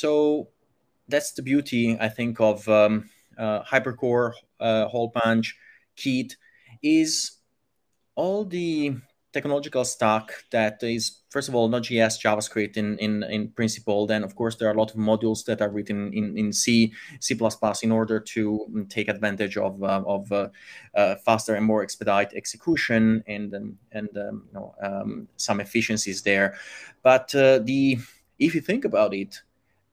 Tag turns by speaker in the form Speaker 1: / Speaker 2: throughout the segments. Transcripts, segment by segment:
Speaker 1: so that's the beauty, I think, of um, uh, Hypercore, uh, Hole Punch, Keet, is all the technological stack that is first of all Node.js, JavaScript in, in in principle. Then of course there are a lot of modules that are written in, in C, C++ in order to mm, take advantage of uh, of uh, uh, faster and more expedite execution and um, and um, you know um, some efficiencies there. But uh, the if you think about it,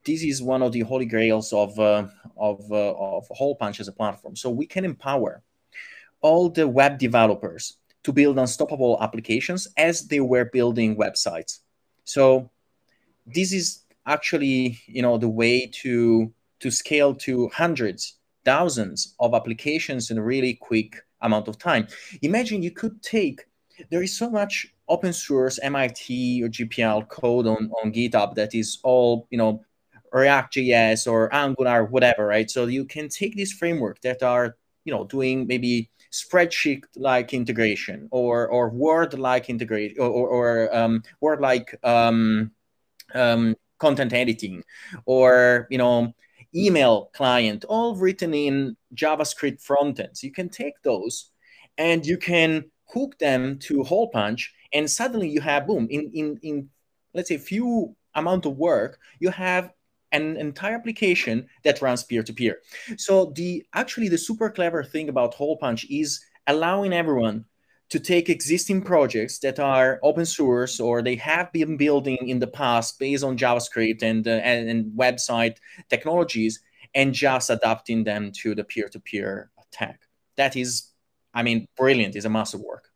Speaker 1: this is one of the holy grails of uh, of uh, of Holepunch as a platform. So we can empower all the web developers to build unstoppable applications as they were building websites. So this is actually, you know, the way to to scale to hundreds, thousands of applications in a really quick amount of time. Imagine you could take there is so much open source MIT or GPL code on, on GitHub that is all, you know, React.js or Angular, whatever, right? So you can take this framework that are, you know, doing maybe spreadsheet like integration or or word like integration or, or, or um, word like um, um, content editing or you know email client all written in javascript frontends you can take those and you can hook them to Holepunch and suddenly you have boom in in in let's say few amount of work you have an entire application that runs peer-to-peer. So the actually the super clever thing about Holepunch is allowing everyone to take existing projects that are open source or they have been building in the past based on JavaScript and, uh, and, and website technologies and just adapting them to the peer-to-peer attack. That is, I mean, brilliant. Is a massive work.